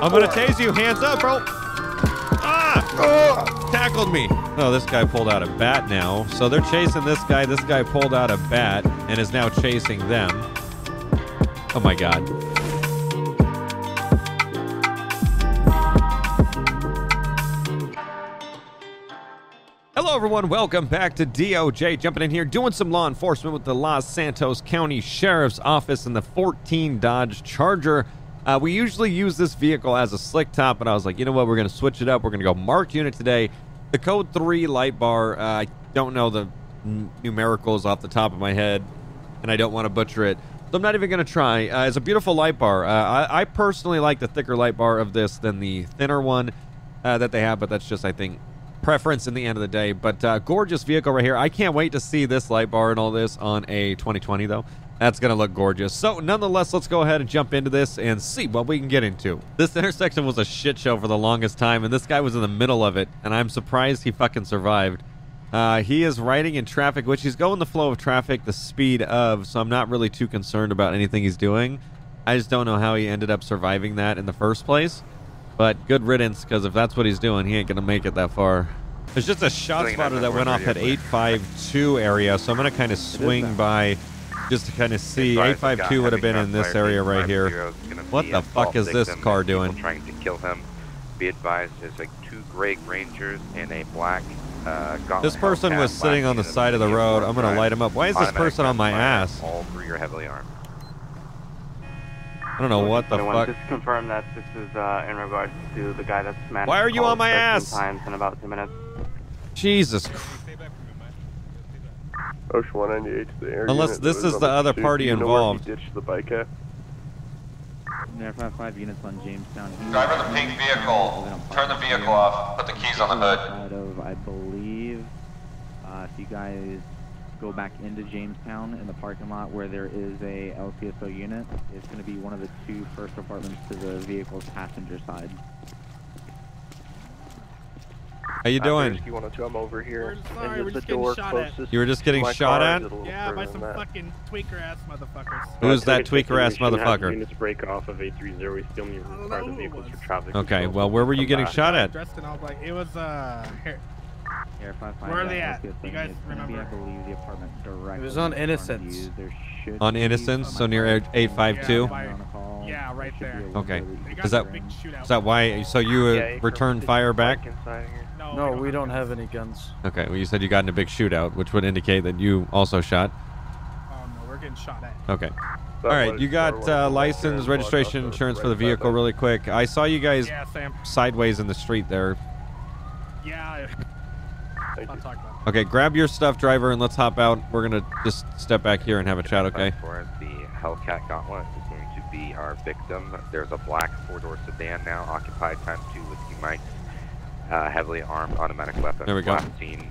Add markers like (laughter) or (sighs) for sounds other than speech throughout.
I'm gonna tase you. Hands up, bro. Ah! Tackled me. Oh, this guy pulled out a bat now. So they're chasing this guy. This guy pulled out a bat and is now chasing them. Oh my god. Hello, everyone. Welcome back to DOJ. Jumping in here, doing some law enforcement with the Los Santos County Sheriff's Office and the 14 Dodge Charger. Uh, we usually use this vehicle as a slick top, but I was like, you know what? We're going to switch it up. We're going to go marked unit today. The code 3 light bar, uh, I don't know the numericals off the top of my head, and I don't want to butcher it. So I'm not even going to try. Uh, it's a beautiful light bar. Uh, I, I personally like the thicker light bar of this than the thinner one uh, that they have, but that's just, I think, preference in the end of the day. But uh, gorgeous vehicle right here. I can't wait to see this light bar and all this on a 2020 though. That's going to look gorgeous. So nonetheless, let's go ahead and jump into this and see what we can get into. This intersection was a shit show for the longest time, and this guy was in the middle of it, and I'm surprised he fucking survived. Uh, he is riding in traffic, which he's going the flow of traffic, the speed of, so I'm not really too concerned about anything he's doing. I just don't know how he ended up surviving that in the first place. But good riddance, because if that's what he's doing, he ain't going to make it that far. There's just a shot spotter that that went off at 852 area, so I'm going to kind of swing by just to kind of see. 852 would have been in this area right here. What the fuck is this car doing? Trying to kill him. Be advised, there's like two gray Rangers and a black. Uh, This person was sitting on the side of the road. I'm going to light him up. Why is this person on my ass? All three are heavily armed. I don't know what the fuck. Just confirm that this is uh, in regards to the guy that's Why are you on my ass? times in about two minutes. Jesus Christ. Ocean 198 to the area. Unless unit this is the other pursuit. party Do you know where he involved. ditched the bike at? There are five units on Jamestown. He Driver was of the pink vehicle, turn the vehicle off, put the keys on the hood. Outside of, I believe, uh, if you guys go back into Jamestown in the parking lot where there is a LCSO unit, it's going to be one of the two first apartments to the vehicle's passenger side. How you doing? You want to come over here We're sorry, we're just getting shot at. You were just getting shot at? is a Yeah, by some that. fucking tweaker ass motherfuckers. Who's that tweaker ass We should have motherfucker? Units break off of 830. We still need to require the it vehicles was. for traffic. Okay, well, where were you getting shot at? Dressed in all black. It was uh. Here. Air 55, Where are they at? You guys unit. It's gonna be, remember? I the apartment directly was on in front of Innocence. you. There should On Innocence, so near 852? Yeah, by- on the call. yeah, right There should be there. a Okay. window that They you got Is a that- big shootout. Is that why? So you uh, Yeah, you returned fire back? Park inside here. No, No, we don't guns. have any guns. Okay, well, you said you got in a big shootout, which would indicate that you also shot. Oh no, we're getting shot at. Okay. But All what right, is you got uh, license, registration, insurance for the vehicle really quick. I saw you guys Yeah, Sam. sideways in the street there. Yeah. Thank I'll you. talk about. it. Okay, grab your stuff, driver, and let's hop out. We're going to just step back here and have a chat, okay? The Hellcat Gauntlet is going to be our victim. There's a black four-door sedan now, occupied times two whiskey mics, uh, heavily armed automatic weapon. There we go. Last seen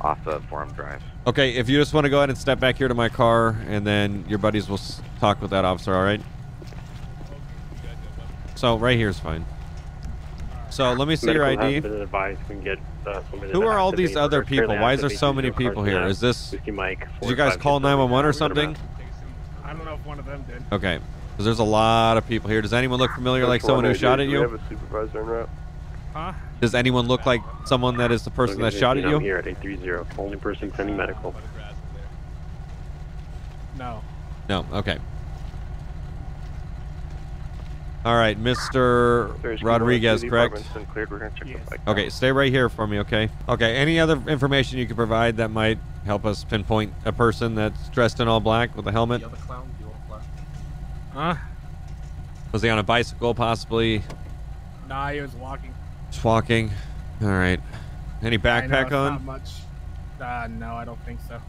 off of Forum Drive. Okay, if you just want to go ahead and step back here to my car, and then your buddies will talk with that officer, all right? So right here is fine. So let me see your Medical has ID. been advised we can get, uh, Who are all these other people? Why is there so many people and here? have Is this? Mike, Did you guys call 911 or something? I don't know if one of them did. Okay, because there's a lot of people here. Does anyone look familiar like someone who shot at We you? Have a supervisor en route. Huh? Does anyone look like someone that is the person that shot at you? I'm you? here at 830. Only person pending medical. No. No. Okay. All right, Mr. There's Rodriguez, correct? apartment's been cleared. We're gonna check Yes. Okay, stay right here for me, okay? Okay, any other information you could provide that might help us pinpoint a person that's dressed in all black with a helmet? Huh? Was he on a bicycle, possibly? Nah, he was walking. Just walking? All right. Any I know backpack Not on? much. Uh, no, I don't think so.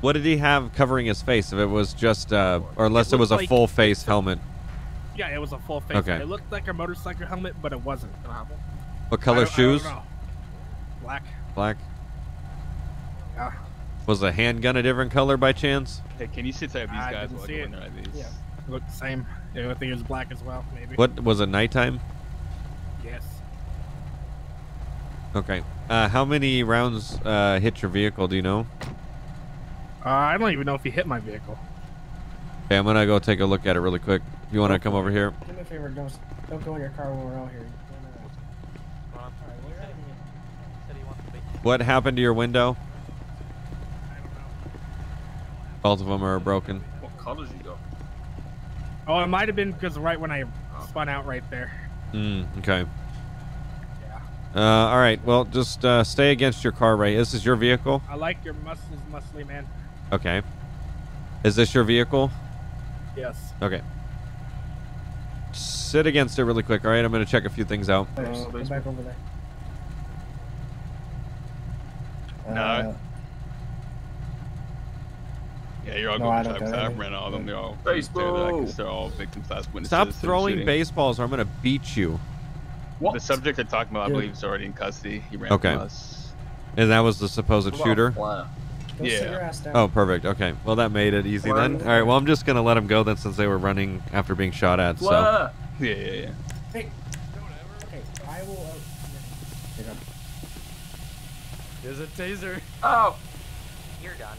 What did he have covering his face if it was just, uh, or unless it, It was a like- full face helmet? Yeah, it was a full face. Okay. It looked like a motorcycle helmet, but it wasn't. What I color don't- I don't shoes? know. Black. Black. Yeah. Was the handgun a different color by chance? Hey, can you sit tight these I guys didn't while I see go it. in their IDs? Yeah. It looked the same. Yeah, I think it was black as well, maybe. What was it? Nighttime? Yes. Okay. Uh, how many rounds uh, hit your vehicle? Do you know? Uh, I don't even know if he hit my vehicle. Okay, I'm gonna go take a look at it really quick. You want to come over here? Do me a favor, Ghost. Don't go in your car when we're out here. What happened to your window? Both of them are broken. What colors you got? Oh, it might have been because right when I spun out right there. Mm, okay. Uh, all right. Well, just uh, stay against your car, Ray. This is your vehicle. I like your muscles, muscly man. Okay. Is this your vehicle? Yes. Okay. Sit against it really quick. All right. I'm gonna check a few things out. There's, go back over there. No. Uh, Yeah, you're all No, I good don't types. got I any. ran all of them. They're all Baseball. they're all victims last witnesses. Stop throwing baseballs, or I'm gonna beat you. The subject they're talking about, I believe, is already in custody. He ran Okay. from us. And that was the supposed shooter. Go sit your Yeah. Oh, perfect. Okay. Well, that made it easy then. All right. Well, I'm just gonna let them go then, since they were running after being shot at. So. Fleur. Yeah, yeah, yeah. Hey. Okay, I will. Uh, here. There's a taser. Oh. You're done.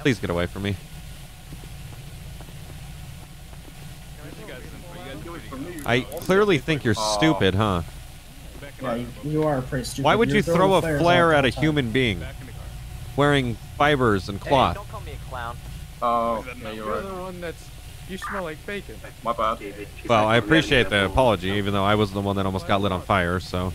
Please get away from me. I clearly think you're stupid, huh? Yeah, you, you are pretty stupid. Why would You're throw a flare at a human being wearing fibers and cloth? Don't call me a clown. Oh, yeah, you're You're right. the one that's. You smell like bacon. My bad. Well, I appreciate the apology, even though I was the one that almost got lit on fire. So.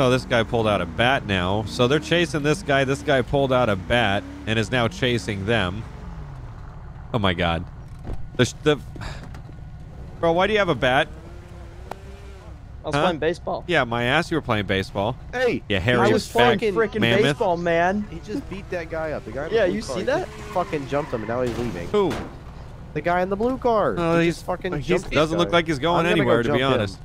Oh, this guy pulled out a bat now. So they're chasing this guy. This guy pulled out a bat and is now chasing them. Oh my god. The, sh- the (sighs) Bro, why do you have a bat? I was Huh? playing baseball. Yeah, my ass, you were playing baseball. Hey, Yeah, hairy I was fucking freaking mammoth. baseball, man. he just beat that guy up. The guy. Yeah, the you car, see that? Fucking jumped him, and now he's leaving. Who? The guy in the blue car. Oh, he he's just fucking he jumped this doesn't look like he's going I'm gonna go anywhere, to be honest. him.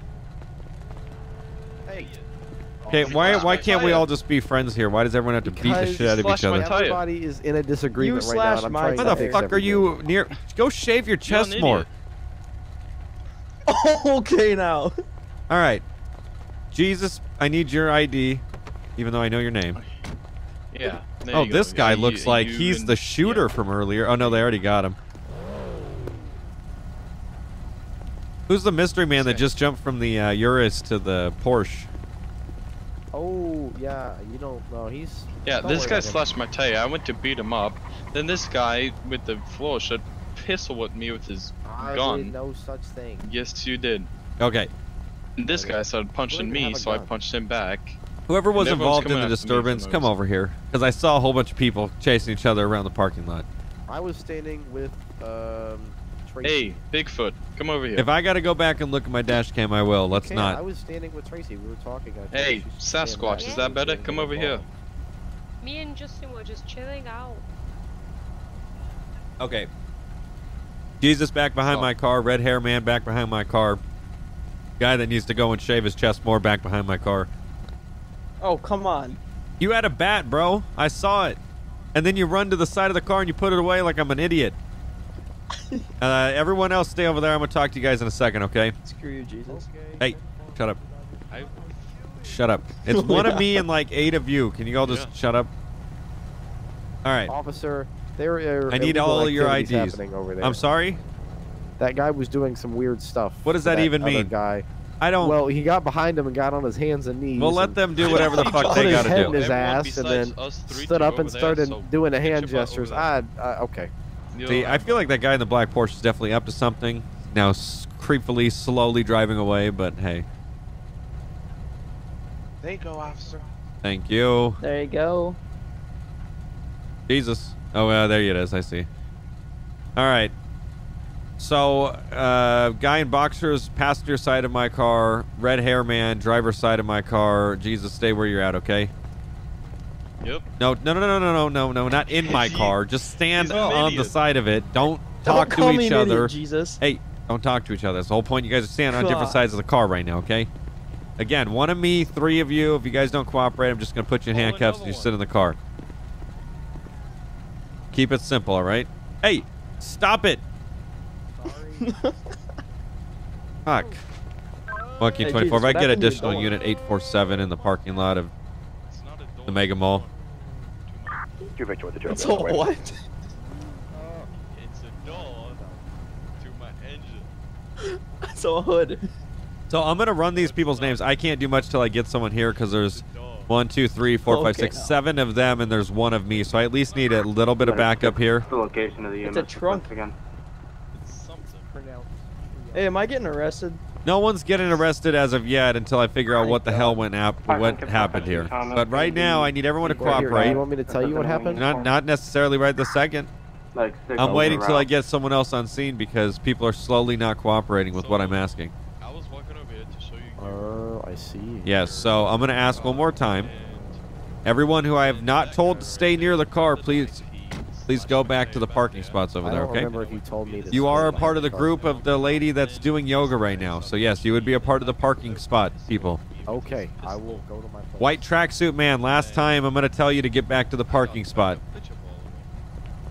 Honest. Hey. Okay, why why can't we all just be friends here? Why does everyone have to beat the Because shit out of each other? Everybody is in a disagreement You right now. slashed and I'm my trying Why to the fix fuck are everything. you near? Go shave your You're an chest more. (laughs) okay, now. All right, Jesus, I need your ID, even though I know your name. Yeah. there Oh, you go. this guy Yeah, looks you- like you he's and- the shooter from earlier. Oh no, they already got him. Who's the mystery man that just jumped from the uh, Urus to the Porsche? Oh yeah, you don't know. He's. Yeah, don't this guy slashed my tire. I went to beat him up. Then this guy with the floor shot pistol at me with his I gun. did no such thing. Yes, you did. Okay, And this guy started punching me, a so I punched him back. whoever was involved in the after me for disturbance, come over here, because I saw a whole bunch of people chasing each other around the parking lot. I was standing with um. Tracy. Hey, Bigfoot, come over here. If I got to go back and look at my dash cam, I will. Let's Okay, I was standing with Tracy. We were talking. I Hey, she should Sasquatch, is that better? Come over here. Me and Justin were just chilling out. Okay. Jesus back behind Oh. my car. Red hair man back behind my car. Guy that needs to go and shave his chest more back behind my car. Oh, come on. You had a bat, bro. I saw it. And then you run to the side of the car and you put it away like I'm an idiot. Uh, everyone else stay over there. I'm going to talk to you guys in a second, okay? Screw you, Jesus. Hey, shut up. I, Shut up. (laughs) It's one of me and like eight of you. Can you all just Yeah. shut up? All right. Officer, there are. I need illegal all your IDs. happening Over there. I'm sorry? That guy was doing some weird stuff. What does to that even other mean? Guy. I don't. Well, he got behind him and got on his hands and knees. We'll let them do whatever the (laughs) fuck they his got to head do. in his Everyone ass and then stood up over and there, started so doing the hand gestures. I, I okay. You See, I feel like that guy in the black Porsche is definitely up to something. Now creepily, slowly driving away, but hey, There you go, officer. thank you. There you go. Jesus. Oh, uh, there it is. I see. All right. So, uh, guy in boxers, passenger side of my car, red hair man, driver side of my car. Jesus, stay where you're at, okay? Yep. No, no, no, no, no, no, no, no, not in my (laughs) car. Just stand He's an on the side of it. Don't Don't talk call to me each an idiot, other. Jesus. Hey, don't talk to each other. That's the whole point. You guys are standing on different sides of the car right now, okay? Again, one of me, three of you. If you guys don't cooperate, I'm just going to put you in handcuffs and another you sit in the car. Keep it simple, all right? Hey, stop it. Fuck. Joaquin Hey, 24. Jesus, if I get happened to your additional unit 847 in the parking lot of the Mega Mall. You're Victor with the joke. So what? Uh, it's a door to my engine. (laughs) so a hood. So I'm gonna run these people's names. I can't do much till I get someone here because there's one, two, three, four, five, Okay, six, now. seven of them, and there's one of me. So I at least need a little bit of backup here. The location of the It's unit. a trunk. Again. It's something. Hey, am I getting arrested? No one's getting arrested as of yet until I figure out what the hell went hap- what happened here. But right now, I need everyone to cooperate. You want me to tell you what happened? Not not necessarily right this second. Like I'm waiting till I get someone else on scene because people are slowly not cooperating with what I'm asking. I was walking over here to show you. Oh, I see. Yes, so I'm gonna ask one more time. Everyone who I have not told to stay near the car, please, please go back to the parking spots over I there. don't Okay. remember if you told me this. You are a part of the group of the lady that's doing yoga right now. So yes, you would be a part of the parking spot, people. Okay, I will go to my place. White tracksuit man. Last time, I'm gonna tell you to get back to the parking spot.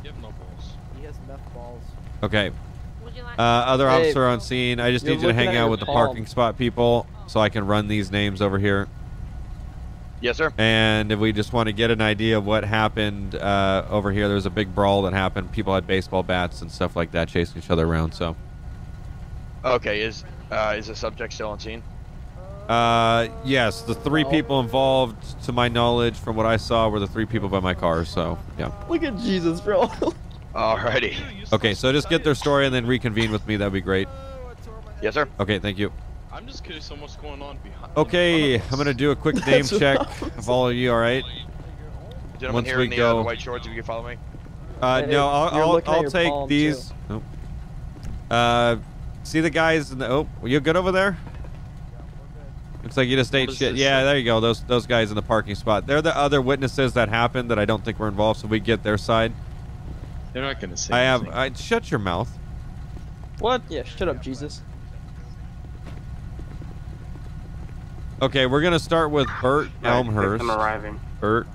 You have no balls. He has meth balls. Okay. Would you like Uh, other officer on scene. I just need you to hang out with the parking spot people so I can run these names over here. Yes, sir. And if we just want to get an idea of what happened uh, over here, there was a big brawl that happened. People had baseball bats and stuff like that chasing each other around. So, Okay, is uh, is the subject still on scene? uh, yes, the three people involved, to my knowledge, from what I saw, were the three people by my car. So, yeah. Look at Jesus, bro. Alrighty. Okay, so just get their story and then reconvene with me. That'd be great. Yes, sir. Okay, thank you. I'm just curious on what's going on behind. Okay, I'm gonna do a quick (laughs) name check I of all of you. All right. Gentlemen Once here we in the, uh, go- the white shorts, if you can follow me. Uh, Hey, no, I'll, I'll, I'll take palm, these. Oh. Uh, see the guys in the. Oh, you good over there? Looks like you just ate shit. Yeah, say? there you go. Those those guys in the parking spot. They're the other witnesses that happened that I don't think were involved, so we get their side. They're not gonna say. I have. I shut your mouth. What? Yeah, shut up, Jesus. Okay, we're gonna start with Bert Like, Elmhurst. System arriving. Bert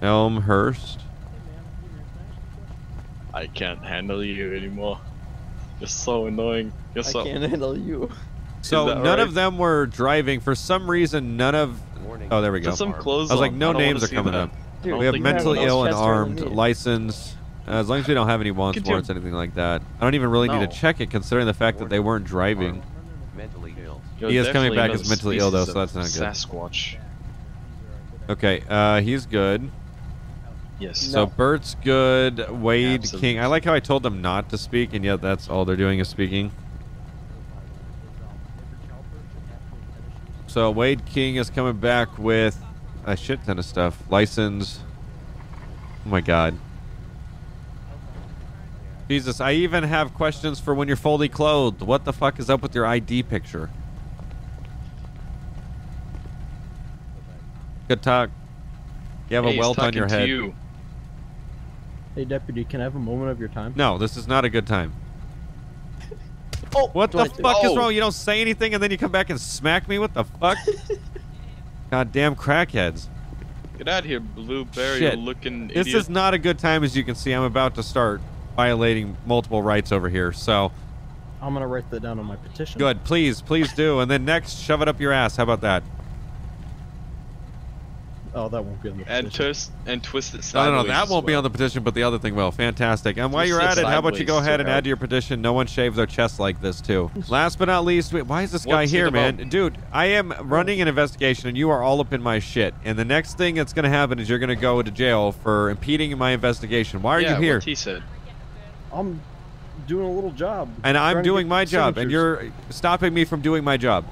Elmhurst. I can't handle you anymore. You're so annoying. You're so. I can't handle you. So none right? of them were driving. For some reason, none of. Oh, there we go. Put some clothes I was like, no I don't wanna names are coming that. up. I don't we have mentally ill and chest hair than armed, me. license. Uh, as long as we don't have any wants, Could warrants, anything like that. I don't even really need to check it, considering the fact that they weren't driving. Mentally ill. You're He is coming back as mentally ill, though, so that's not good. Sasquatch. Okay, uh, he's good. Yes. So Bert's good. Wade Absolutely. King. I like how I told them not to speak, and yet that's all they're doing is speaking. So Wade King is coming back with a shit ton of stuff. License. Oh my god. Jesus, I even have questions for when you're fully clothed. What the fuck is up with your ID picture? Good talk. You have Hey, a welt on your head. you. Hey, deputy, can I have a moment of your time? No, this is not a good time. (laughs) Oh, What the do I do- fuck is Oh. wrong? You don't say anything and then you come back and smack me? What the fuck? (laughs) Goddamn crackheads. Get out of here, blueberry Shit. looking idiot. This is not a good time, as you can see. I'm about to start violating multiple rights over here. So, I'm gonna write that down on my petition. good. Please, please do. And then next, shove it up your ass. How about that? Oh, that won't be on the petition. and twist and twist it No, sideways. no, no. That won't be on the petition, but the other thing will. Fantastic. And while Twist you're it at it, how about you go ahead and add to your petition? No one shaves their chest like this, too. (laughs) Last but not least, wait, why is this guy What's here, about? man? Dude, I am running an investigation, and you are all up in my shit. And the next thing that's going to happen is you're going to go to jail for impeding my investigation. Why are yeah, you here? What he said. I'm doing a little job. And I'm doing get my job, and you're stopping me from doing my job.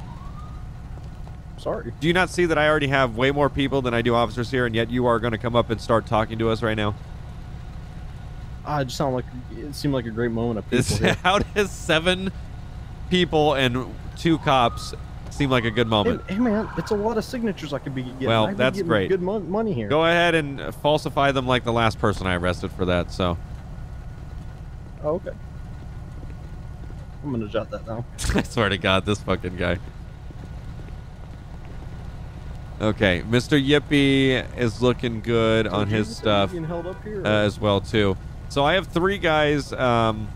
Sorry. Do you not see that I already have way more people than I do officers here, and yet you are going to come up and start talking to us right now? Ah, I just sound like it seemed like a great moment of people This, here. (laughs) how does seven people and two cops seem like a good moment? hey, man, it's a lot of signatures I could be getting. Well, could be that's getting great. Good mon- money here. Go ahead and falsify them like the last person I arrested for that. So Oh, okay. I'm gonna jot that down. (laughs) I swear to God, this fucking guy. Okay, Mr. Yippee is looking good on his Jesus, are you stuff held up here, uh, as well too. So I have three guys. Um,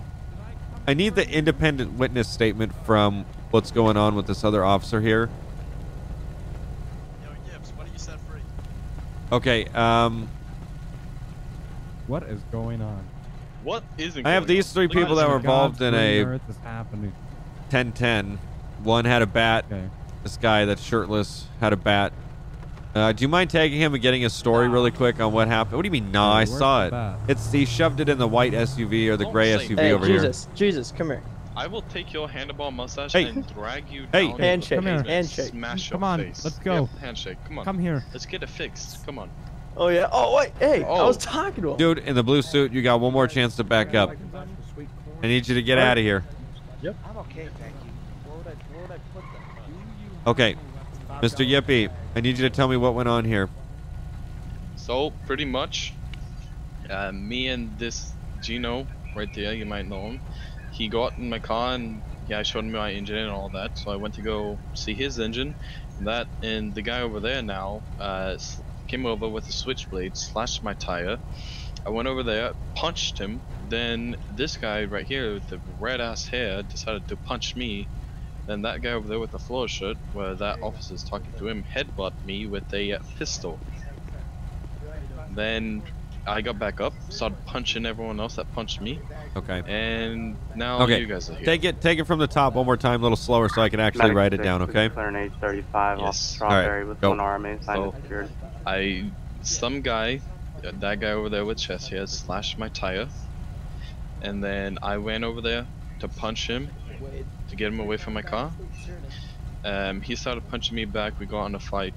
I need the independent witness statement from what's going on with this other officer here. Okay, um, What is going on? What isn't I have these three Look at people that were involved in a earth is happening. 1010. One had a bat. This guy that's shirtless had a bat. Uh, do you mind tagging him and getting his story really quick on what happened? What do you mean, nah? I saw it. bat? It's he shoved it in the white SUV or the gray say SUV Hey, over Jesus, Jesus, come here. I will take your handlebar mustache Hey. and drag you Hey. down. Handshake, into the pavement, handshake. Smash Come your on, face. let's go. Yep, handshake. Come on. Come here. Let's get it fixed. Come on. Oh yeah. Oh wait. Hey, I Oh. was talking to him. Dude, in the blue suit, you got one more chance to back up. I need you to get out of here. Yep. I'm okay, thank you. Where would I, where would I put them? Okay, Mr. Yippee, I need you to tell me what went on here. So pretty much, uh, me and this Gino right there, you might know him. He got in my car and yeah, I showed him my engine and all that. So I went to go see his engine. and That and the guy over there now uh, came over with a switchblade, slashed my tire. I went over there, punched him. Then this guy right here with the red ass hair decided to punch me. Then that guy over there with the floor shirt, where that officer's talking to him, headbutt me with a uh, pistol. Then I got back up, started punching everyone else that punched me. Okay. And now Okay, you guys are here. take it, take it from the top one more time, a little slower, so I can actually Medic write it down. this is Okay. Clear age 35 off Yes. Strawberry with go. one RMA signed So- and secured. I, some guy, uh, that guy over there with chest hair, slashed my tire, and then I went over there to punch him to get him away from my car. Um, he started punching me back. We got in a fight,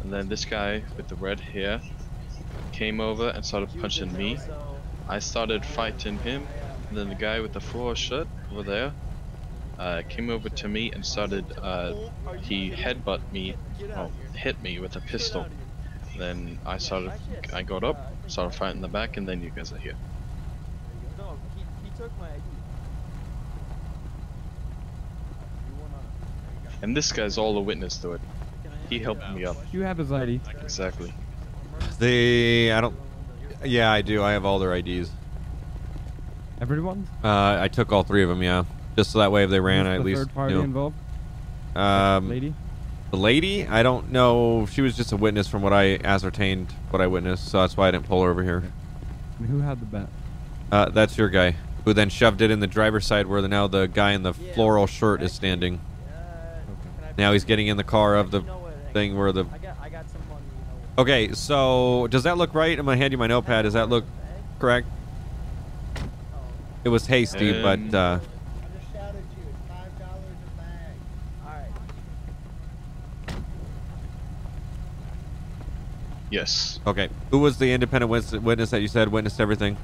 and then this guy with the red hair came over and started punching me. I started fighting him, and then the guy with the floor shirt over there uh, came over to me and started. Uh, he headbutt me, well, hit me with a pistol. Then I started. I got up, started fighting the back, and then you guys are here. No, he, he took my ID. And this guy's all a witness to it. He helped me up. You have his ID. Exactly. The I don't. Yeah, I do. I have all their IDs. Everyone? Uh, I took all three of them. Yeah, just so that way if they ran, Who's I at the least third party knew. involved? Um, Lady? The lady? I don't know. She was just a witness from what I ascertained, what I witnessed. So that's why I didn't pull her over here. And who had the bat? Uh, that's your guy, who then shoved it in the driver's side where the, now the guy in the floral shirt is standing. Now he's getting in the car of the thing where the. Okay, so does that look right? I'm gonna hand you my notepad. Does that look correct? It was hasty, Um, but uh, Yes, okay. Who was the independent witness, witness that you said witnessed everything?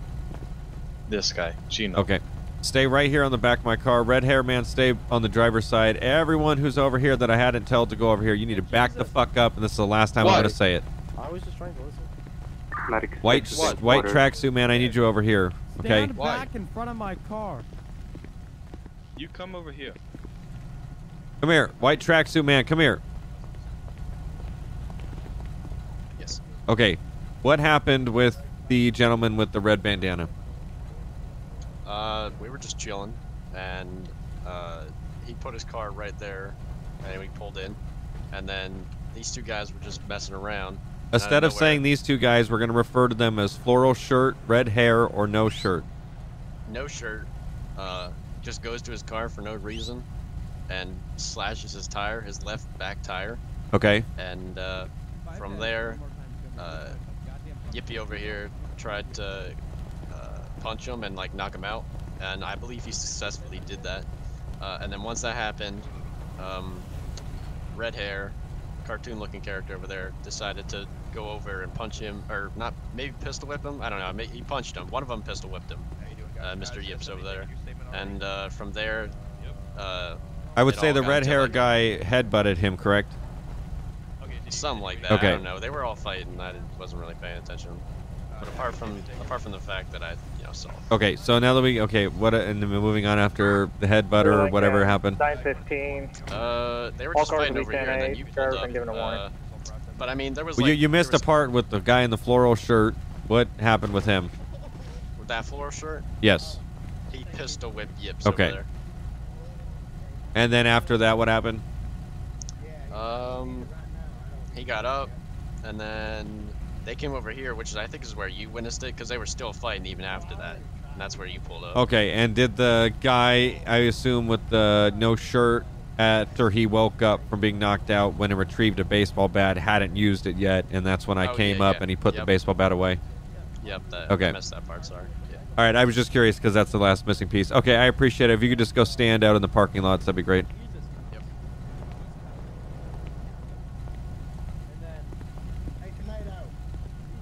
this guy, Gino. Okay. Stay right here on the back of my car. Red hair man, stay on the driver's side. Everyone who's over here that I hadn't told to go over here, you need to back the fuck up, and this is the last time I'm gonna say it. I was just trying to listen. Medic White six, white tracksuit man, I need you over here. Okay. Stand back in front of my car. You come over here. Come here. White tracksuit man, come here. Yes. Okay. What happened with the gentleman with the red bandana? Uh, we were just chilling, and uh, he put his car right there, and we pulled in, and then these two guys were just messing around. Instead of nowhere- saying these two guys, we're gonna refer to them as floral shirt, red hair, or no shirt. no shirt, uh, just goes to his car for no reason, and slashes his tire, his left back tire, Okay. and uh, from there, uh, Yippee over here tried to punch him and like knock him out, and I believe he successfully did that. Uh, and then once that happened, um, red hair, cartoon-looking character over there decided to go over and punch him, or not, maybe pistol whip him. I don't know. may- He punched him. One of them pistol whipped him. Uh, Mr. Yips over there, and uh, from there, uh, I would say the red hair like, guy headbutted him, correct? Something like that. Okay. I don't know. They were all fighting. I wasn't really paying attention. But apart from apart from the fact that I, you know, saw. Okay, so now that we okay, what and then moving on after the headbutt or whatever happened. 915. Uh, they were All just cars fighting over here, and then you pulled up. been given a warning. Uh, but I mean, there was Well, like you you missed was a part with the guy in the floral shirt. What happened with him? with that floral shirt. Yes. He pistol whipped Yips Okay. over there. And then after that, what happened? Um, he got up, and then they came over here, which is, I think is where you witnessed it, because they were still fighting even after that, and that's where you pulled up. Okay, and did the guy, I assume, with the no shirt after he woke up from being knocked out when he retrieved a baseball bat, hadn't used it yet, and that's when I Oh, came yeah, up yeah. and he put the baseball bat away? Yep. That, Okay. I missed that part. Sorry. Yeah. All right, I was just curious because that's the last missing piece. Okay, I appreciate it. If you could just go stand out in the parking lots, that'd be great.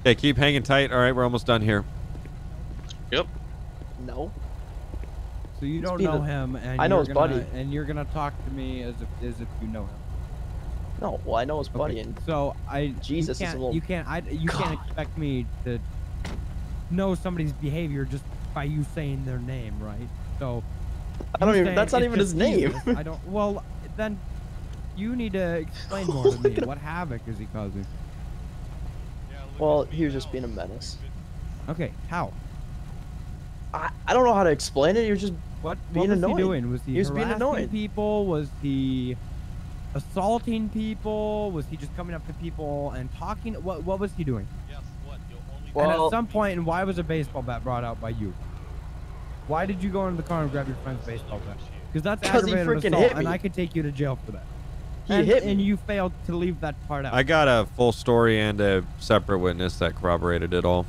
Okay, keep hanging tight. All right, we're almost done here. Yep. No. So you don't know him, and I know you're his gonna, buddy. and you're gonna talk to me as if as if you know him. No, well I know his buddy Okay, and So I Jesus you is a can't, little you can't I you can't expect me to know somebody's behavior just by you saying their name, right? So I don't even- that's not even his name. Jesus, I (laughs) don't. Well, then you need to explain more to (laughs) me. What havoc is he causing? Well, he was just being a menace. Okay, how? I, I don't know how to explain it. He was just What, being what was annoying. he doing? Was he, He was being annoying. people? Was he assaulting people? Was he just coming up to people and talking? What What was he doing? Yes, and Well- at some point, and why was a baseball bat brought out by you? Why did you go into the car and grab your friend's baseball bat? Because that's (laughs) 'Cause he aggravated freaking assault, hit and. I could take you to jail for that. He and, hit me. and you failed to leave that part out. I got a full story and a separate witness that corroborated it all.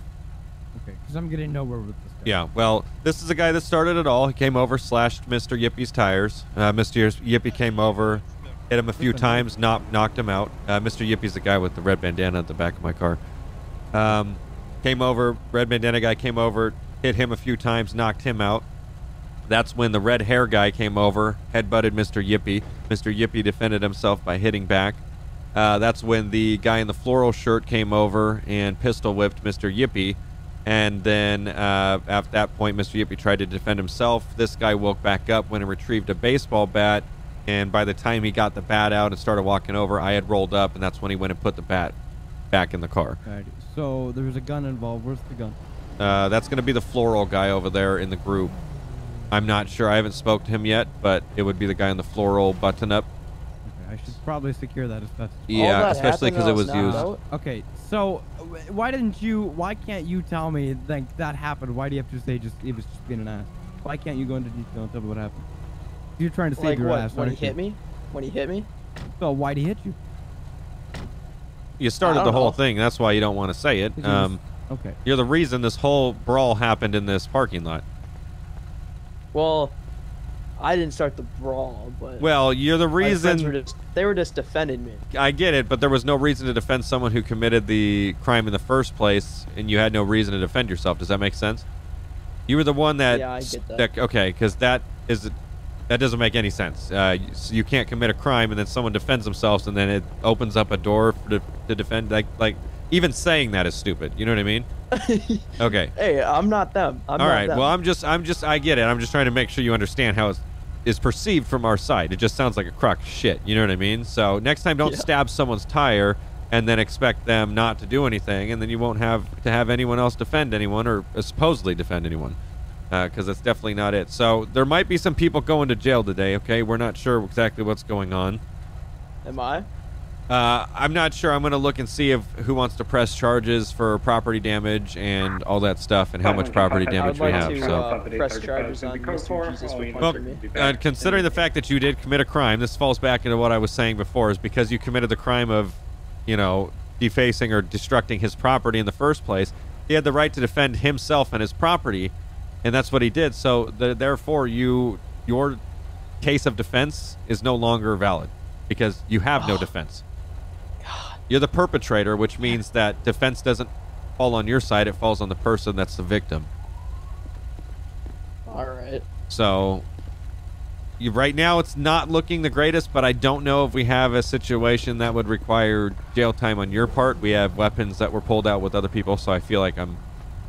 Okay, because I'm getting nowhere with this guy. Yeah, well, this is the guy that started it all. He came over, slashed Mr. Yippy's tires. Uh, Mr. Yippy came over, hit him a few times, knocked, knocked him out. Uh, Mr. Yippy's the guy with the red bandana at the back of my car. Um, came over, red bandana guy came over, hit him a few times, knocked him out. That's when the red hair guy came over, headbutted Mr. Yippy. Mr. Yippy defended himself by hitting back. Uh, that's when the guy in the floral shirt came over and pistol whipped Mr. Yippy. And then uh, at that point, Mr. Yippy tried to defend himself. This guy woke back up when he retrieved a baseball bat. And by the time he got the bat out and started walking over, I had rolled up, and that's when he went and put the bat back in the car. Alrighty, So there was a gun involved. Where's the gun? Uh, that's going to be the floral guy over there in the group. I'm not sure. I haven't spoke to him yet, but it would be the guy in the floral button-up. Okay, I should probably secure that if that's. Yeah, especially because it was was used. out? Okay, so why didn't you? Why can't you tell me that that happened? Why do you have to say just it was just being an ass? Why can't you go into detail and tell me what happened? You're trying to save like your what? ass. When he aren't you? hit me? When he hit me? So why'd he hit you? You started the whole know. thing. That's why you don't want to say it. Because he was- Um, okay. you're the reason this whole brawl happened in this parking lot. Well, I didn't start the brawl, but Well, you're the friends were reason. just they were just defending me. I get it, but there was no reason to defend someone who committed the crime in the first place, and you had no reason to defend yourself. Does that make sense? You were the one that. Yeah, I get that. okay, because that is that doesn't make any sense. Uh, you, so you can't commit a crime and then someone defends themselves, and then it opens up a door to, to defend. Like like even saying that is stupid. You know what I mean? (laughs) Okay. Hey, I'm not them. I'm All not right. them. Well, I'm just, I'm just, I get it. I'm just trying to make sure you understand how it's is perceived from our side. It just sounds like a crock of shit. You know what I mean? So next time, don't Yeah. stab someone's tire and then expect them not to do anything, and then you won't have to have anyone else defend anyone or uh, supposedly defend anyone, because that's definitely not it. So there might be some people going to jail today. Okay, we're not sure exactly what's going on. Am I? Uh, I'm not sure. I'm going to look and see if who wants to press charges for property damage and all that stuff, and how much property damage we have. so. uh, press charges on Mr. Jesus for Well, uh, considering the fact that you did commit a crime, this falls back into what I was saying before, is because you committed the crime of, you know, defacing or destructing his property in the first place. He had the right to defend himself and his property, and that's what he did. So the, therefore, you your case of defense is no longer valid because you have no (gasps) defense. You're the perpetrator, which means that defense doesn't fall on your side; it falls on the person that's the victim. All right. So, you, right now it's not looking the greatest, but I don't know if we have a situation that would require jail time on your part. We have weapons that were pulled out with other people, so I feel like I'm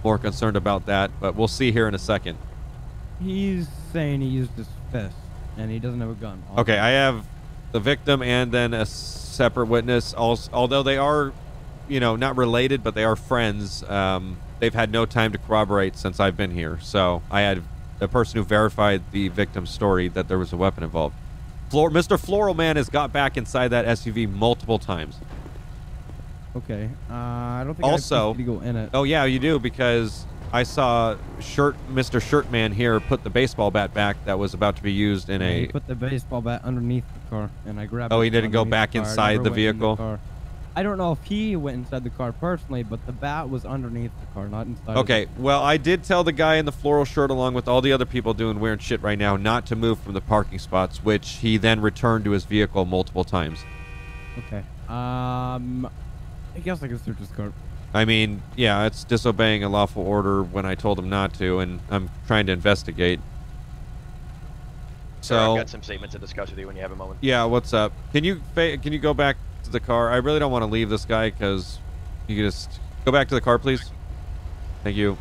more concerned about that. But we'll see here in a second. He's saying he used his fist and he doesn't have a gun. Okay, I have the victim and then a separate witness. Also, although they are, you know, not related, but they are friends. Um, they've had no time to corroborate since I've been here. So I had a person who verified the victim's story that there was a weapon involved. Mr. Floral Man has got back inside that SUV multiple times. Okay. Uh, I don't think Also, I have to go in it. oh yeah, you do because I saw shirt Mr. Shirtman here put the baseball bat back that was about to be used in Yeah, a he put the baseball bat underneath the car, and I grabbed. Oh, he didn't go back the inside the in vehicle? I don't know if he went inside the car personally, but the bat was underneath the car, not inside. Okay, well, I did tell the guy in the floral shirt, along with all the other people doing weird shit right now, not to move from the parking spots, which he then returned to his vehicle multiple times. Okay. Um, I guess I can search his car. I mean, yeah, it's disobeying a lawful order when I told him not to, and I'm trying to investigate. Sir, I've So, got some statements to discuss with you when you have a moment. yeah, what's up? Can you can you go back to the car? I really don't want to leave this guy because you can just go back to the car, please. Thank you.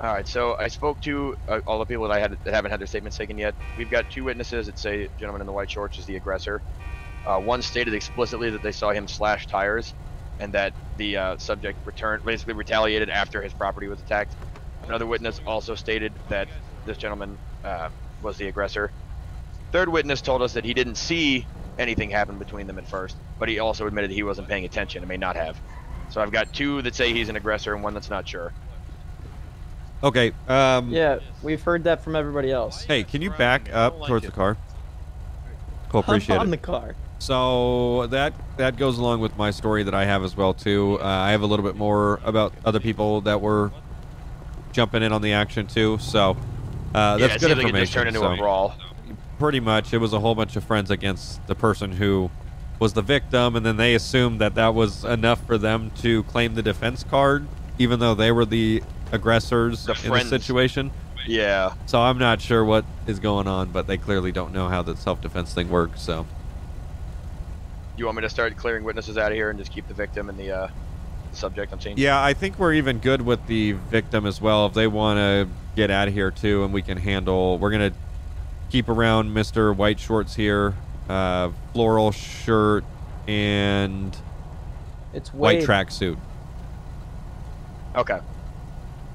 All right, so I spoke to uh, all the people that I had that haven't had their statements taken yet. We've got two witnesses that say the gentleman in the white shorts is the aggressor. Uh, one stated explicitly that they saw him slash tires, and that the uh, subject returned, basically retaliated after his property was attacked. Another witness also stated that this gentleman uh, was the aggressor. Third witness told us that he didn't see anything happen between them at first, but he also admitted he wasn't paying attention and may not have. So I've got two that say he's an aggressor and one that's not sure. Okay. Um, Yeah, we've heard that from everybody else. Hey, can you back up towards the car? Cool, I'm on it. the car. So that that goes along with my story that I have as well too. Uh, I have a little bit more about other people that were jumping in on the action too. So uh, Yeah, that's it good seems like it information. just turned into so a brawl. Pretty much, it was a whole bunch of friends against the person who was the victim, and then they assumed that that was enough for them to claim the defense card, even though they were the aggressors The in the situation. Yeah. So I'm not sure what is going on, but they clearly don't know how the self-defense thing works. So You want me to start clearing witnesses out of here and just keep the victim and the uh, subject on scene? yeah, I think we're even good with the victim as well. If they want to get out of here too, and we can handle, we're gonna keep around Mr. White Shorts here, uh, floral shirt, and It's white Wade. tracksuit. Okay.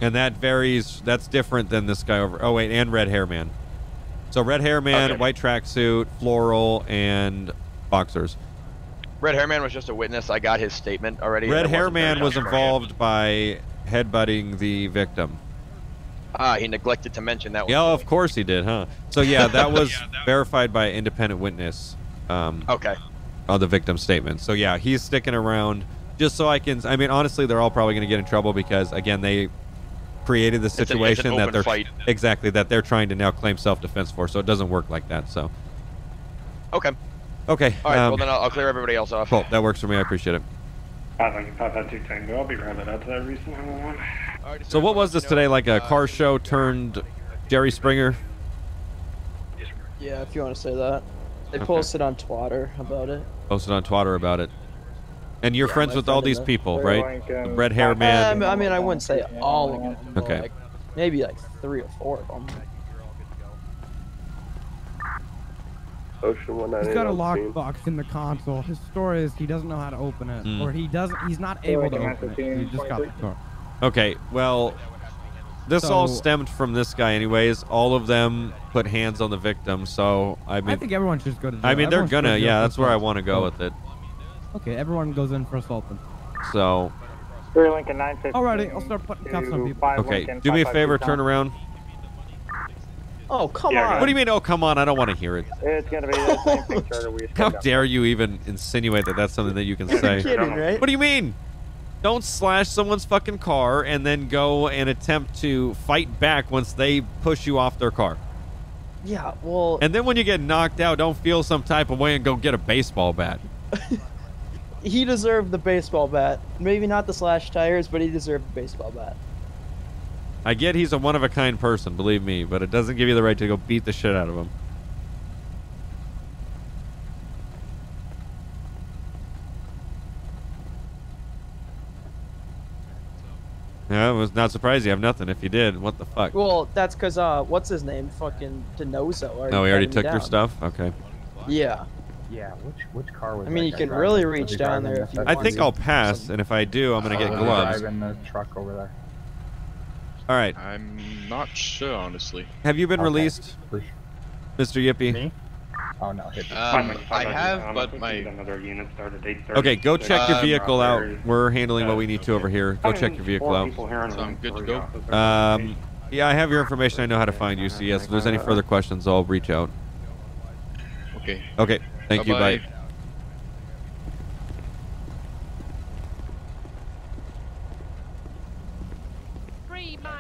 And that varies. That's different than this guy over. Oh wait, and red hair man. So red hair man, Okay. white tracksuit, floral, and boxers. Red Hair Man was just a witness. I got his statement already. Red hair man was much for him. involved by headbutting the victim. Ah, he neglected to mention that one. Yeah, of course he did, huh? So yeah, that (laughs) was verified by independent witness. Um, okay. On the victim's statement. So yeah, he's sticking around just so I can. I mean, honestly, they're all probably going to get in trouble because again, they created the It's an- situation that they're fight. exactly that they're trying to now claim self-defense for. So it doesn't work like that. So Okay. Okay. All right. um, well, then I'll, I'll clear everybody else off. cool. That works for me. I appreciate it. Five like five five two tango. I'll be rounded out to that recent 911. So what was this today? Like a car show turned Jerry Springer? Yeah, if you want to say that. They Okay. posted on Twitter about it. Posted on Twitter about it. And you're Yeah, friends with all friend in these the- people, right? like, The um, red hair man. Um, I mean, I wouldn't say all of them. Okay. Like, maybe like three or four of them. Ocean one He's got a lockbox in the console. His story is he doesn't know how to open it, Hmm. or he doesn't. He's not able to open it. He just got the car. Okay, well, this all stemmed from this guy, anyways. All of them put hands on the victim, so I mean, I think everyone should just go to jail. I mean, they're Everyone should go gonna, to yeah, that's where I want to go with it. Okay, everyone goes in for assaulting. So, Three Lincoln 950. Alrighty, I'll start putting cuffs on people. okay, do me a favor, turn around. Oh, come Yeah, on. What do you mean? Oh, come on! I don't want to hear it. It's gonna be the same thing, Charter. We (laughs) How dare you even insinuate that that's something that you can say? kidding, right? What do you mean? Don't slash someone's fucking car and then go and attempt to fight back once they push you off their car. Yeah, well, And then when you get knocked out, don't feel some type of way and go get a baseball bat. (laughs) he deserved the baseball bat. Maybe not the slash tires, but he deserved the baseball bat. I get he's a one of a kind person, believe me, but it doesn't give you the right to go beat the shit out of him. Yeah, I was not surprised you have nothing. If you did, what the fuck? Well, that's because, uh, what's his name? Fucking Denozo. Oh, we already patted me took your stuff. Okay. Yeah. Yeah, which which car was I mean, you can driving? really reach down there if you I want think to. I'll pass, and if I do, I'm gonna get Was he gloves. Driving the truck over there. All right. I'm not sure, honestly. Have you been Okay. released? Mr. Yippee? Me? Oh no, hit me. Um, I have, but my Another unit started 8:30. Okay, go check your Um, vehicle out. We're handling what we need to over here. Go check your vehicle out. Here So I'm good to go? Um, yeah, I have your information. I know how to find you. So yes, if there's any further questions, I'll reach out. okay. Okay, thank you. Bye-bye. Bye. Free my friend.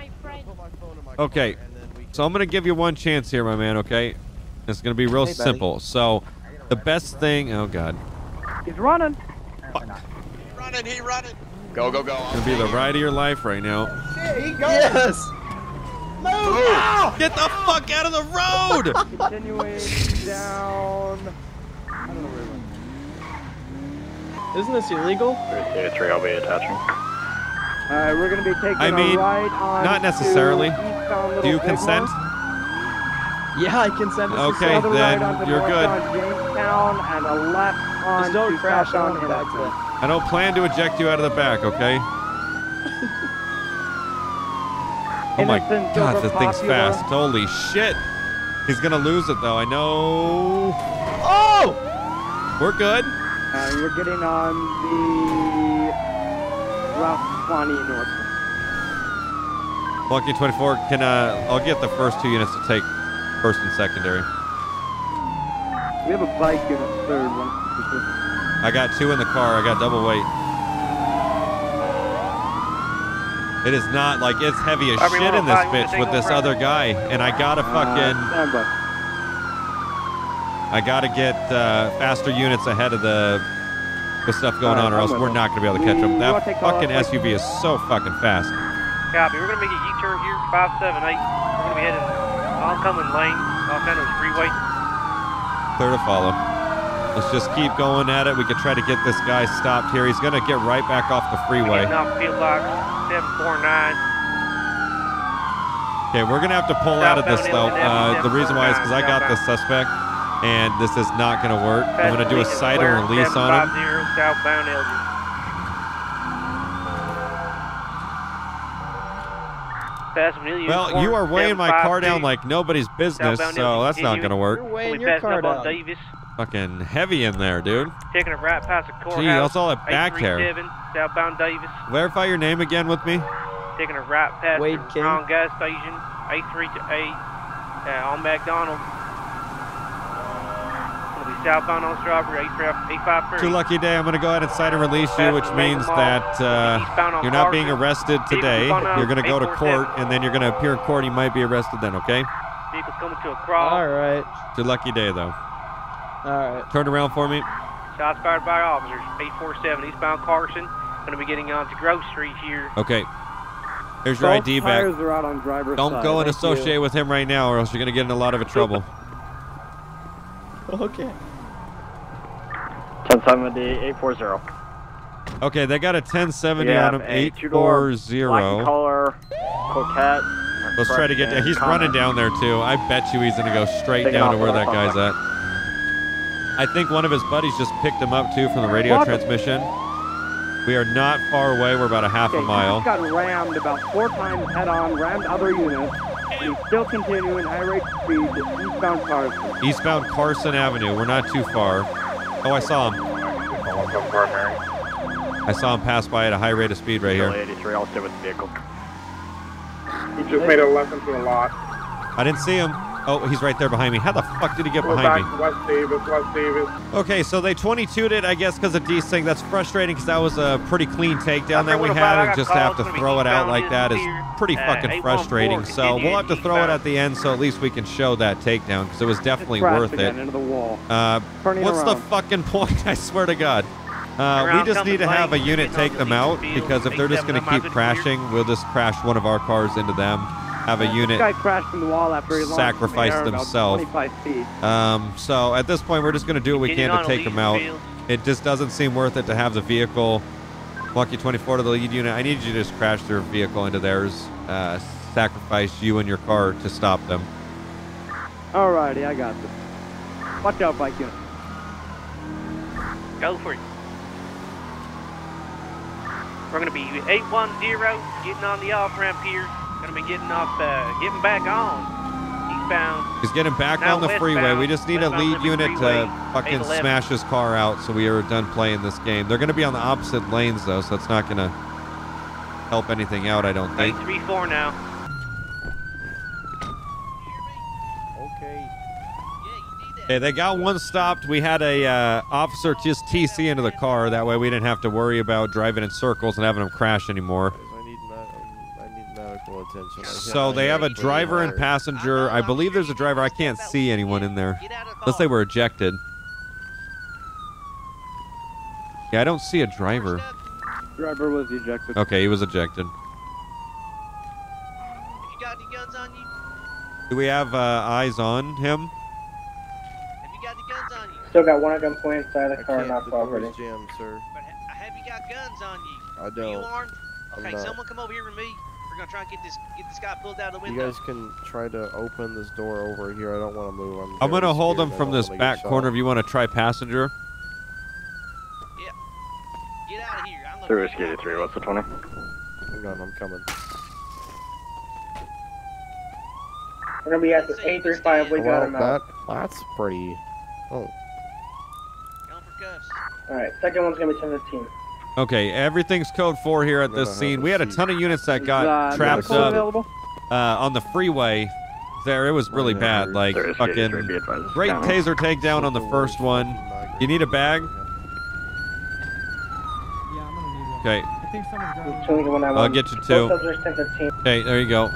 Okay, so I'm gonna give you one chance here, my man. Okay, it's gonna be real Hey, buddy. simple. So, the best thing. Oh God, He's running. Running, he running. Go, go, go. it's gonna be the ride of your life right now. Yes. Get the fuck out of the road! (laughs) Continuing down. I don't know where he went. Isn't this illegal? Data 3, I'll be attaching. Alright, we're gonna be taking I mean, a ride on not necessarily. Do you consent? Bighorn. Yeah, I consent. This is Okay, another then ride onto you're good. On Jamestown and a left on Just don't crash southbound on that's Hennepin. I don't plan to eject you out of the back. Okay. (laughs) Oh my Innocent God, over the thing's fast. Holy shit! He's gonna lose it though. I know. Oh! We're good. Uh, you're getting on the Route 20 north. Lucky 24 can uh I'll get the first two units to take first and secondary. We have a bike in a third one. I got two in the car. I got double weight. It is not like it's heavy as Copy, shit in this bitch with this anything other guy, and I gotta fucking Uh. I gotta get uh, faster units ahead of the the stuff going on, or else we're not gonna be able to catch them. That fucking SUV is so fucking fast. Copy. We're gonna make a U-turn here, 578. We're gonna be heading oncoming lane, off Santos Freeway. Clear to follow. Let's just keep going at it. We could try to get this guy stopped here. He's gonna get right back off the freeway. Getting off field box 749. Okay, we're gonna have to pull out of this though. Uh, the reason why is because I got the suspect, and this is not gonna work. I'm gonna do a sight and release on him. 750 southbound Eldridge. Pass Amelia, Well, you are weighing my car down like nobody's business, so Eldridge that's not gonna work. You're weighing your passing car down. Davis, Fucking heavy in there, dude. taking a right past the courthouse. Gee, that's all that back hair. 837, Southbound Davis, Verify your name again with me. taking a right past Wade the King. wrong gas station, 838 uh, on McDonald. It'll be southbound on Strawberry, 853. Too lucky day. I'm gonna go ahead and sight and release you, which means that uh, you're not being arrested today. You're gonna go to court, and then you're gonna appear in court. You might be arrested then. Okay. Vehicle's coming to a cross. All right. Too lucky day though. All right. Turn around for me. Shots fired by officers. 847 eastbound Carson. Going to be getting onto Grove Street here. Okay. Here's your Both ID tires back. are out on driver's Don't side. go and Thank you. associate with him right now, or else you're gonna get in a lot of trouble. (laughs) Okay. 1070 840. Okay, they got a 1070 We on him. 840. Black color Coquette. Let's try to get down. He's running down there too. I bet you he's gonna go straight down to where that guy's at. I think one of his buddies just picked him up too from the radio What? transmission. We are not far away. We're about a half Okay, a mile. got rammed about four times head-on, rammed other units. and He's still continuing high rate speed eastbound Carson. Eastbound Carson Avenue. We're not too far. Oh, I saw him. I saw him pass by at a high rate of speed right here. 83, I'll stay with the vehicle. He just made a left into the lot. I didn't see him. Oh, he's right there behind me. How the fuck did he get We're behind back me? West Davis, West Davis. Okay, so they 22'd it, I guess, because of desync. That's frustrating because that was a pretty clean takedown that we had, and just to have to throw it out like that is pretty Uh, fucking frustrating. So we'll have to throw it at the end, so at least we can show that takedown because it was definitely worth it. Uh, what's the fucking (laughs) point? I swear to God. Uh, we just need to have a unit take them out because if they're just going to keep crashing, we'll just crash one of our cars into them. Have a unit. This guy crashed in the wall after he launched sacrifice the themselves. 25 feet. Um, so at this point, we're just going to do what we can to take them out. Legion It just doesn't seem worth it to have the vehicle. Lucky 24 to the lead unit. I need you to just crash their vehicle into theirs. Uh, sacrifice you and your car to stop them. Alrighty, I got this. Watch out, bike unit. Go for it. We're going to be 810 getting on the off ramp here. Going to be getting off, uh, getting back on westbound. He's getting back Now on the freeway. westbound, We just need a lead unit Freeway, to fucking smash his car out so we are done playing this game. They're going to be on the opposite lanes, though, so it's not going to help anything out, I don't think. 3-4 now. Okay. Okay, they got one stopped. We had a uh, officer just TC into the car. That way we didn't have to worry about driving in circles and having them crash anymore. I need, me- um, I need medical attention. I So can't- they have a Pretty driver and passenger. I believe there's a driver. I can't see anyone in there. Unless they were ejected. Yeah, I don't see a driver. Driver was ejected. Okay, he was ejected. You got any guns on you? Do we have uh, eyes on him? Have you got any guns on you? Still got one of them point inside the I car, can't, not the door's cooperating. jammed, sir. But ha- have you got guns on you? I Are you don't. armed? I'm Okay, not. someone come over here with me. We're gonna try and get this get this guy pulled out of the You guys can try to open this door over here. I don't want to move. I'm, I'm gonna hold scared. him from this back corner if you want to try passenger. Yeah. Get out of here. I'm gonna Service Gate 3, what's the 20? Hang on, I'm coming. We're gonna be at this 835. We got well, him out. that that's pretty. Oh, Alright, second one's gonna be 10 to team. Okay, everything's code four here at this scene. We had a ton of units that got uh, trapped up uh, on the freeway. There, it was really bad. Like fucking 3, be advised. great taser takedown on the first one. You need a bag? Yeah, I'm gonna need one. Okay, I think someone's got Two, one, nine, I'll get you Both two. those are 10 to team. Okay, there you go.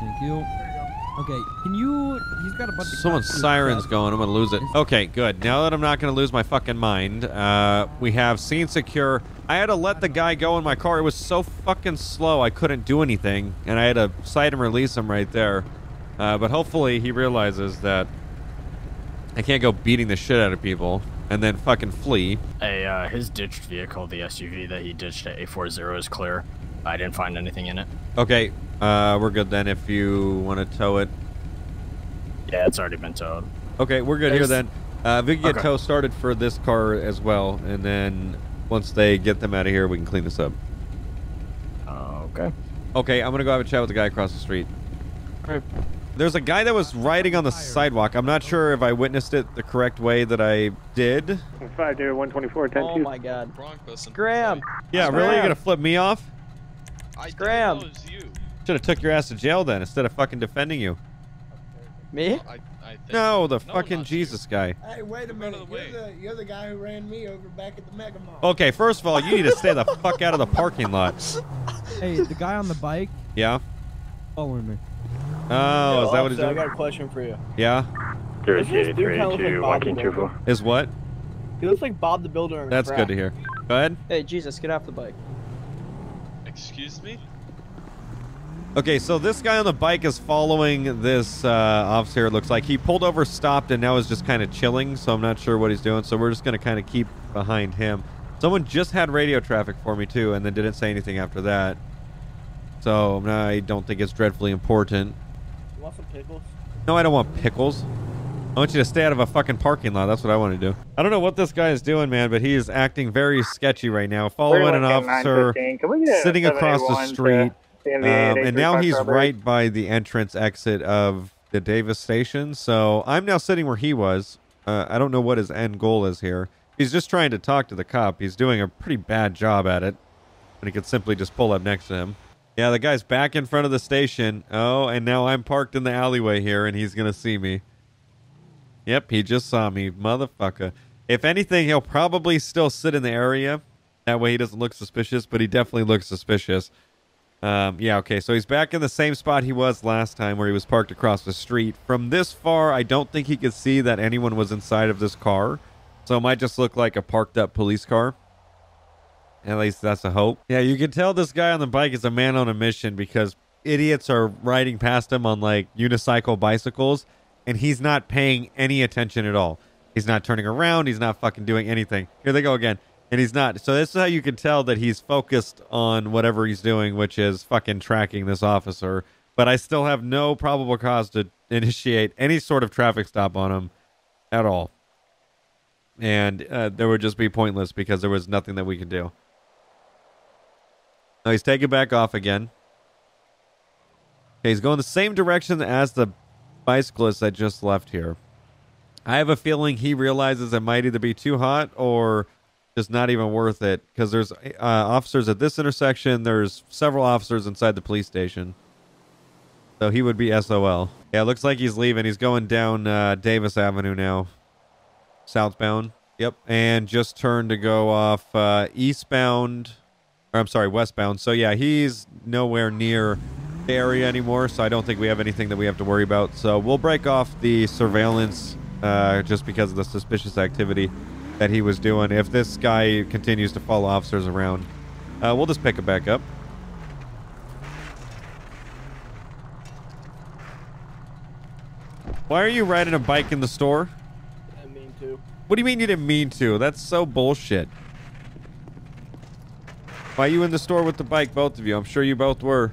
Thank you. Okay, can you? He's got a bunch of. Someone's cops in his siren's truck. going. I'm gonna lose it. Okay, good. Now that I'm not gonna lose my fucking mind, uh, we have scene secure. I had to let the guy go in my car. It was so fucking slow. I couldn't do anything, and I had to sight and release him right there. Uh, but hopefully he realizes that I can't go beating the shit out of people and then fucking flee. Hey, uh, his ditched vehicle, the SUV that he ditched at A40 is clear. I didn't find anything in it. Okay, uh, we're good then. If you want to tow it. Yeah, it's already been towed. Okay, we're good here Is- then. Uh, we can get Okay. tow started for this car as well, and then once they get them out of here, we can clean this up. okay. Okay, I'm gonna go have a chat with the guy across the street. There's a guy that was riding on the sidewalk. I'm not sure if I witnessed it the correct way that I did. 5 to 124, 10 Oh my god. person. Graham! Yeah, really? You're gonna flip me off? Graham! Should have took your ass to jail then instead of fucking defending you. Me? No, the fucking Jesus guy. Hey, wait a minute. You're the, you're the guy who ran me over back at the Mega Mall. Okay, first of all, you need to stay the fuck out of the parking lot. Hey, the guy on the bike Yeah. following me. Oh, is that what he's doing? I got a question for you. Yeah. Service Does this Gate dude 3 kinda like Bob 1 King Builder? 24. Is what? He looks like Bob the Builder. That's crack. good to hear. Go ahead. Hey, Jesus, get off the bike. Excuse me? Okay, so this guy on the bike is following this uh, officer. It looks like he pulled over, stopped, and now is just kind of chilling. So I'm not sure what he's doing. So we're just gonna kind of keep behind him. Someone just had radio traffic for me too, and then didn't say anything after that. So I don't think it's dreadfully important. You want some pickles? No, I don't want pickles. I want you to stay out of a fucking parking lot. That's what I want to do. I don't know what this guy is doing, man, but he is acting very sketchy right now. Following an officer 915. Can we get a sitting across the 781 to street. the Um, and now he's Strawberry? right by the entrance exit of the Davis station. So I'm now sitting where he was. Uh, I don't know what his end goal is here. He's just trying to talk to the cop. He's doing a pretty bad job at it. And he could simply just pull up next to him. Yeah, the guy's back in front of the station. Oh, and now I'm parked in the alleyway here, and he's going to see me. Yep, he just saw me. Motherfucker. If anything, he'll probably still sit in the area. That way he doesn't look suspicious, but he definitely looks suspicious. Um, yeah, okay, so he's back in the same spot he was last time where he was parked across the street. From this far, I don't think he could see that anyone was inside of this car. So it might just look like a parked up police car. At least that's a hope. Yeah, you can tell this guy on the bike is a man on a mission because idiots are riding past him on like unicycle bicycles and he's not paying any attention at all. He's not turning around, he's not fucking doing anything. Here they go again. And he's not. So this is how you can tell that he's focused on whatever he's doing, which is fucking tracking this officer. But I still have no probable cause to initiate any sort of traffic stop on him at all. And uh, there would just be pointless because there was nothing that we could do. Now he's taking back off again. Okay, he's going the same direction as the bicyclist that just left here. I have a feeling he realizes it might either be too hot or just not even worth it because there's uh, officers at this intersection. There's several officers inside the police station. So he would be SOL. Yeah, it looks like he's leaving. He's going down uh, Davis Avenue now. Southbound. Yep. And just turned to go off uh, eastbound. Or I'm sorry, westbound. So yeah, he's nowhere near the area anymore. So I don't think we have anything that we have to worry about. So we'll break off the surveillance uh, just because of the suspicious activity that he was doing. If this guy continues to follow officers around, uh, we'll just pick it back up. Why are you riding a bike in the store? I mean to. What do you mean you didn't mean to? That's so bullshit. Why are you in the store with the bike, both of you? I'm sure you both were.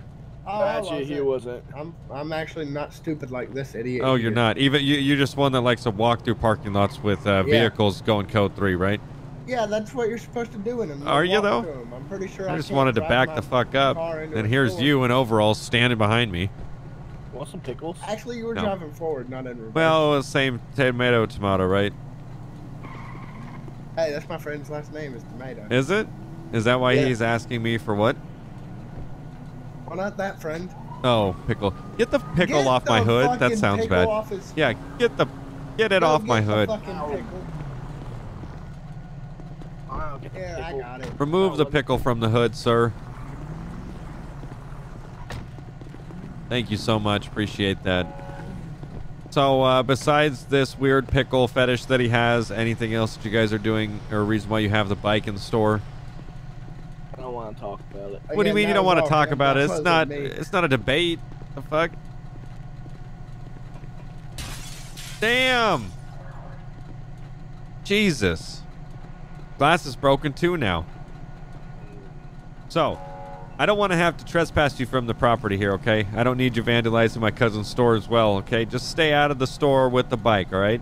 Oh, I Actually, he wasn't. wasn't. I'm I'm actually not stupid like this idiot. Oh, you're here. not. Even you, you're just one that likes to walk through parking lots with uh, Yeah. vehicles going code three, right? Yeah, that's what you're supposed to do in them. Are you, though? I'm pretty sure. I, I just wanted to back the fuck up. And here's store. you in overalls standing behind me. Want some pickles? Actually, you were No. driving forward, not in reverse. Well, same tomato, tomato, right? hey, that's my friend's last name is Tomato. Is it? Is that why Yeah. he's asking me for what? Well, not that friend. Oh, pickle. Get the pickle Get off my hood. That sounds bad. off his- Yeah, get the get it Go off get my the hood. fucking pickle. Here, I got it. Remove the pickle from the hood, sir. Thank you so much. Appreciate that. So, uh, besides this weird pickle fetish that he has, anything else that you guys are doing, or reason why you have the bike in the store? I don't want to talk about it. What do you mean you don't want to talk about it? It's wasn't not. me. It's not a debate. The fuck? Damn. Jesus. Glass is broken too now. So, I don't want to have to trespass you from the property here, okay? I don't need you vandalizing my cousin's store as well, okay? Just stay out of the store with the bike, all right?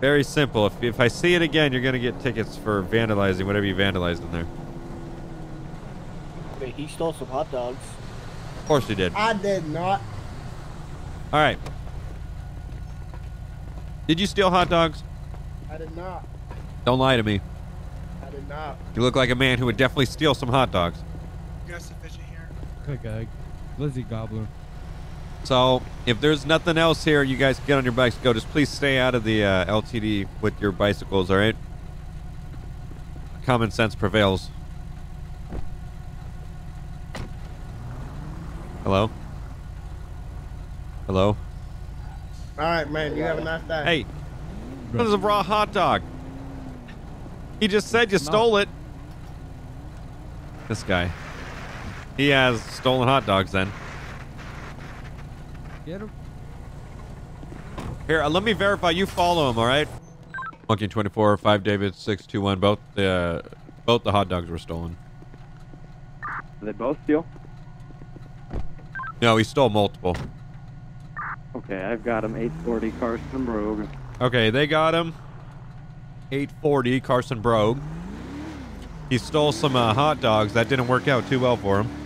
Very simple. If, if I see it again, you're going to get tickets for vandalizing whatever you vandalized in there. Wait, he stole some hot dogs. Of course he did. I did not. All right. Did you steal hot dogs? I did not. Don't lie to me. I did not. You look like a man who would definitely steal some hot dogs. You got sufficient here. Quick egg. Lizzie Gobbler. So, if there's nothing else here, you guys get on your bikes. Go. Just please stay out of the uh, LTD with your bicycles. All right. Common sense prevails. Hello. Hello. All right, man. You have a nice day. Hey, that is a raw hot dog. He just said you stole it. This guy. He has stolen hot dogs then. Get him. Here, uh, let me verify. You follow him, all right? Monkey 24, 5 David 621. Both the both the hot dogs were stolen. They both steal? No, he stole multiple. Okay, I've got him 840 Carson Brouge. Okay, they got him. 840 Carson Brouge. He stole some uh, hot dogs. That didn't work out too well for him.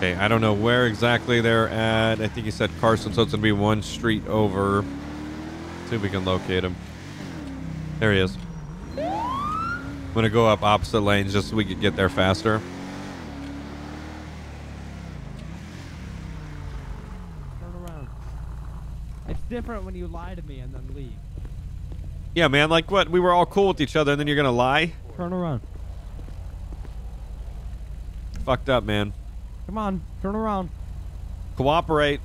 Okay, I don't know where exactly they're at. I think he said Carson, so it's gonna be one street over. See if we can locate him. There he is. I'm gonna go up opposite lanes just so we could get there faster. Turn around. It's different when you lie to me and then leave. Yeah, man, like what? We were all cool with each other and then you're gonna lie? Turn around. Fucked up, man. Come on, turn around. Cooperate.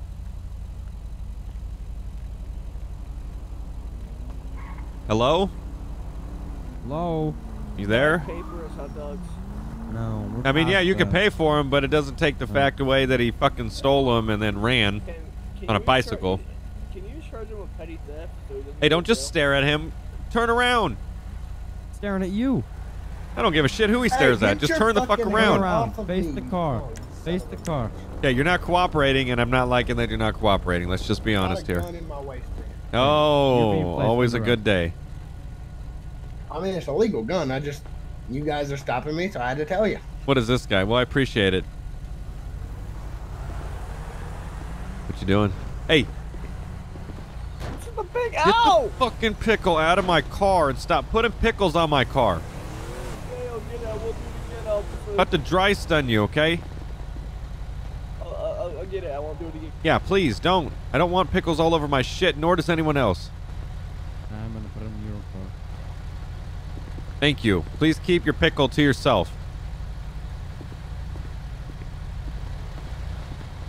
Hello? Hello? You there? Pay for his hot dogs. No. I mean, yeah, past you can pay for him, but it doesn't take the fact away that he fucking stole them and then ran Can on a bicycle. Can you charge him with petty theft? so Hey, don't just jail? stare at him. Turn around. Staring at you. I don't give a shit who he stares get at. Just turn the fuck around. Around. Face the car. Oh, Face the car. Yeah, you're not cooperating, and I'm not liking that you're not cooperating. Let's just be honest here. Gun in my waistband. Oh, You're being placed always a good day. I I mean, it's a legal gun. I just, you guys are stopping me, so I had to tell you. What is this guy? Well, I appreciate it. What you doing? Hey, The big get ow! the fucking pickle out of my car and stop putting pickles on my car. Okay, I'll get it. I will do it again. I'll, About to dry stun you, okay? Get it. I won't do it again. Yeah, please don't. I don't want pickles all over my shit, nor does anyone else. I'm gonna put them in your car. Thank you. Please keep your pickle to yourself.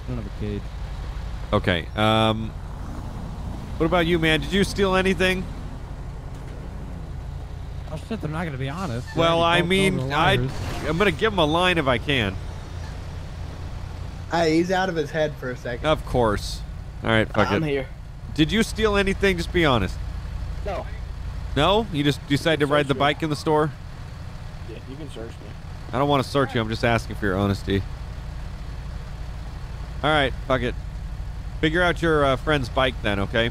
I don't have a cage. Okay. Um. What about you, man? Did you steal anything? Oh shit, they're not gonna be honest. Well, I mean, I. I'm gonna give him a line if I can. Hey, he's out of his head for a second. Of course. All right, fuck I'm it. here. Did you steal anything? Just be honest. No. No? You just decided to ride the bike in the store? Yeah, you can search me. I don't want to search you. I'm just asking for your honesty. All right, fuck it. Figure out your uh, friend's bike then, okay?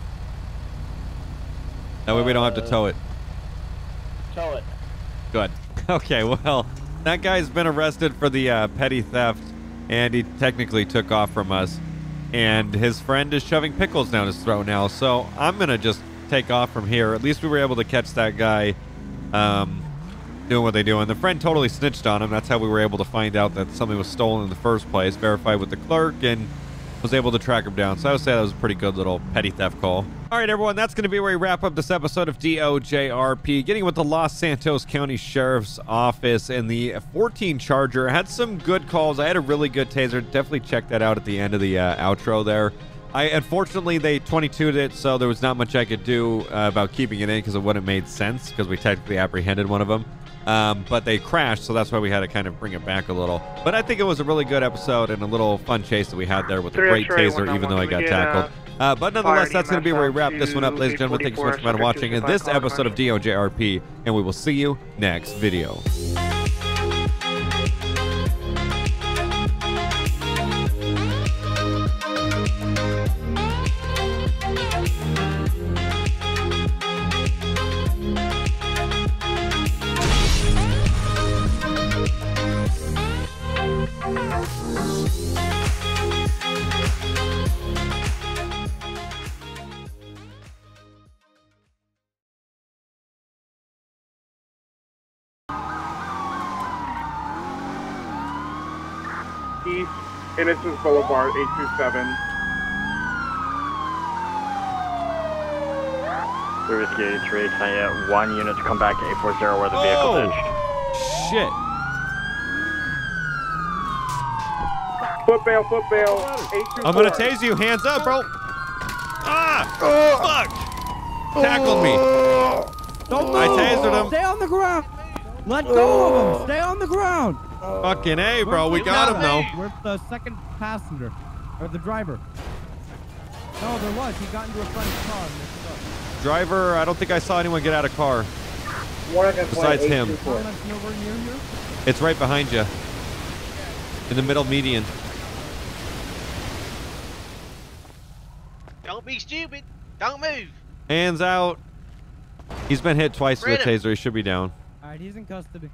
That way we don't have to tow it. Tow it. Good. (laughs) Okay, well, that guy's been arrested for the uh, petty theft, and he technically took off from us. And his friend is shoving pickles down his throat now, so I'm gonna just take off from here. At least we were able to catch that guy um, doing what they do. And the friend totally snitched on him. That's how we were able to find out that something was stolen in the first place. Verified with the clerk and was able to track him down. So I would say that was a pretty good little petty theft call. All right, everyone, that's going to be where we wrap up this episode of DOJRP. Getting with the Los Santos County Sheriff's Office and the 14 Charger. Had some good calls. I had a really good taser. Definitely check that out at the end of the uh, outro there. I unfortunately they 22'd it, so there was not much I could do uh, about keeping it in because it wouldn't made sense because we technically apprehended one of them. Um, but they crashed, so that's why we had to kind of bring it back a little. But I think it was a really good episode and a little fun chase that we had there with a Three great taser, even though I got Can we get, tackled. Uh, but nonetheless, that's going to be where we wrap this one up, ladies and gentlemen. Thank you so much for watching in this episode of DOJRP, and we will see you next video. Innocence Boulevard, 827. Service Gate 3, can I get one unit to come back to 840 where the vehicle Oh. ditched? Shit. Foot bail, foot bail, 824. I'm going to tase you. Hands up, bro. Ah! Fuck! Tackled me. Don't I tasered him. Stay on the ground. Let go of him. Stay on the ground. Fucking A, bro. We got him, though. We're the second passenger, or the driver. No, there was. He got into a friend's car. and messed up. Driver, I don't think I saw anyone get out of car. Besides him. 824. Someone's nowhere near here. It's right behind you. In the middle median. Don't be stupid. Don't move. Hands out. He's been hit twice with a taser. He should be down. All right, he's in custody.